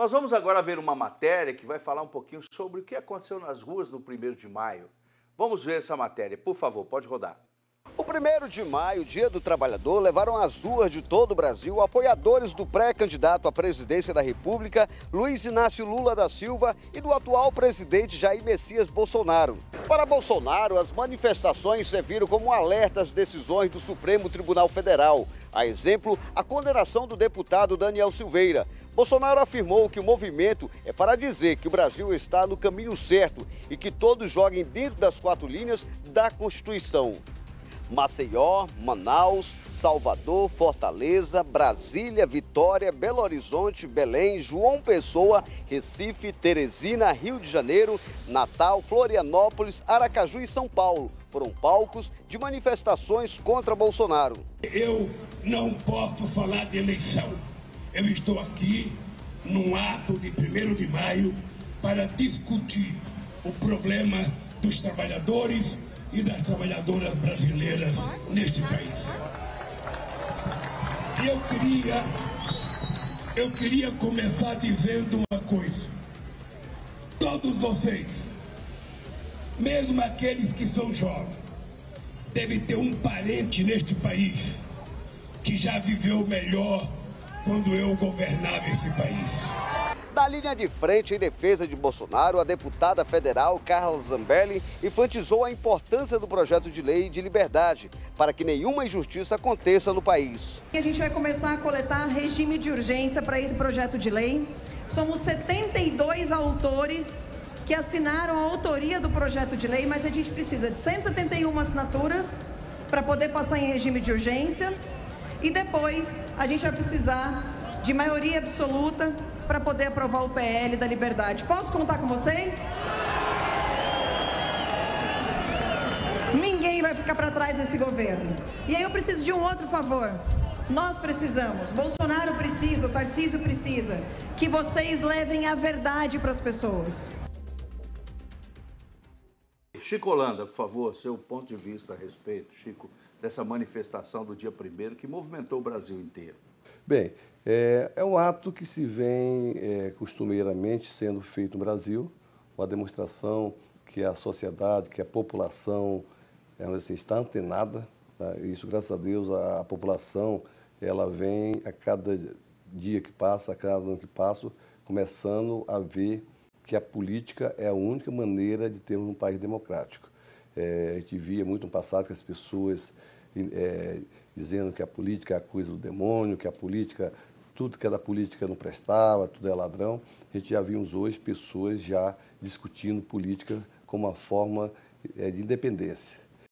Nós vamos agora ver uma matéria que vai falar um pouquinho sobre o que aconteceu nas ruas no 1 de maio. Vamos ver essa matéria, por favor, pode rodar. O 1 de maio, Dia do Trabalhador, levaram às ruas de todo o Brasil apoiadores do pré-candidato à presidência da República, Luiz Inácio Lula da Silva, e do atual presidente Jair Messias Bolsonaro. Para Bolsonaro, as manifestações serviram como um alerta às decisões do Supremo Tribunal Federal. A exemplo, a condenação do deputado Daniel Silveira. Bolsonaro afirmou que o movimento é para dizer que o Brasil está no caminho certo e que todos joguem dentro das quatro linhas da Constituição. Maceió, Manaus, Salvador, Fortaleza, Brasília, Vitória, Belo Horizonte, Belém, João Pessoa, Recife, Teresina, Rio de Janeiro, Natal, Florianópolis, Aracaju e São Paulo foram palcos de manifestações contra Bolsonaro. Eu não posso falar de eleição. Eu estou aqui num ato de 1 de maio para discutir o problema dos trabalhadores e das trabalhadoras brasileiras neste país. E eu queria, eu queria começar dizendo uma coisa. Todos vocês, mesmo aqueles que são jovens, devem ter um parente neste país que já viveu melhor quando eu governava esse país. Da linha de frente em defesa de Bolsonaro, a deputada federal Carla Zambelli enfatizou a importância do projeto de lei de liberdade para que nenhuma injustiça aconteça no país. A gente vai começar a coletar regime de urgência para esse projeto de lei. Somos 72 autores que assinaram a autoria do projeto de lei, mas a gente precisa de 171 assinaturas para poder passar em regime de urgência. E depois a gente vai precisar de maioria absoluta para poder aprovar o PL da liberdade. Posso contar com vocês? Ninguém vai ficar para trás nesse governo. E aí eu preciso de um outro favor. Nós precisamos, Bolsonaro precisa, o Tarcísio precisa, que vocês levem a verdade para as pessoas. Chico Holanda, por favor, seu ponto de vista a respeito, Chico, dessa manifestação do dia 1 que movimentou o Brasil inteiro. Bem, é, é um ato que se vem é, costumeiramente sendo feito no Brasil, uma demonstração que a sociedade, que a população é, assim, está antenada. Tá? Isso, graças a Deus, a, a, população ela vem a cada dia que passa, a cada ano que passa, começando a ver que a política é a única maneira de termos um país democrático. É, a gente via muito no passado que as pessoas é, dizendo que a política é a coisa do demônio, que a política, tudo que é da política não prestava, tudo é ladrão. A gente já vimos hoje pessoas já discutindo política como uma forma é, de independência.